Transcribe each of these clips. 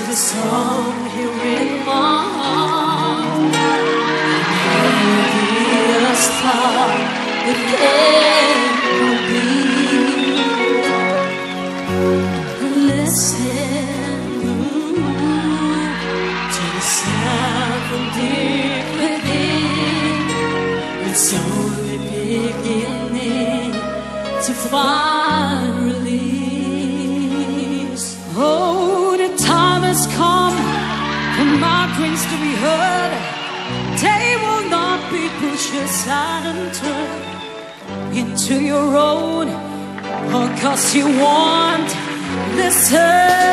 a song here in my heart. Maybe a star that can be. Listen to the sound from deep within. It's only beginning to find dreams to be heard. They will not be pushed aside and turned into your own. Cause you want this earth.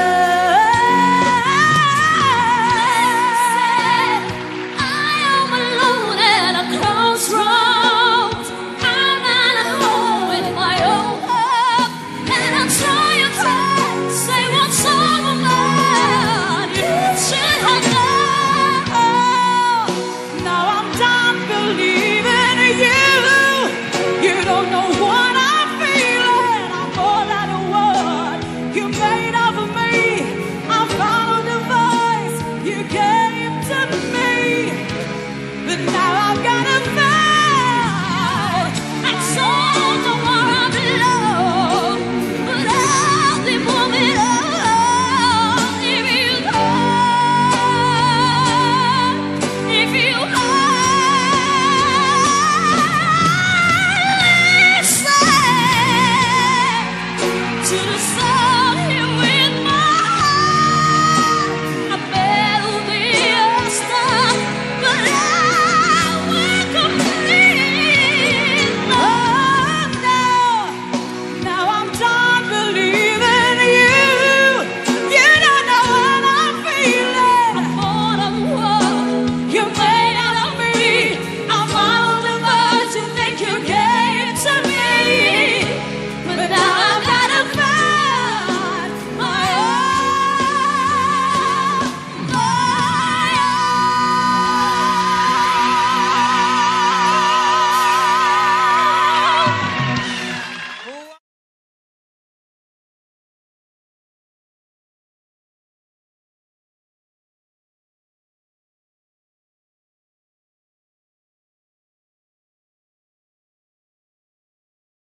now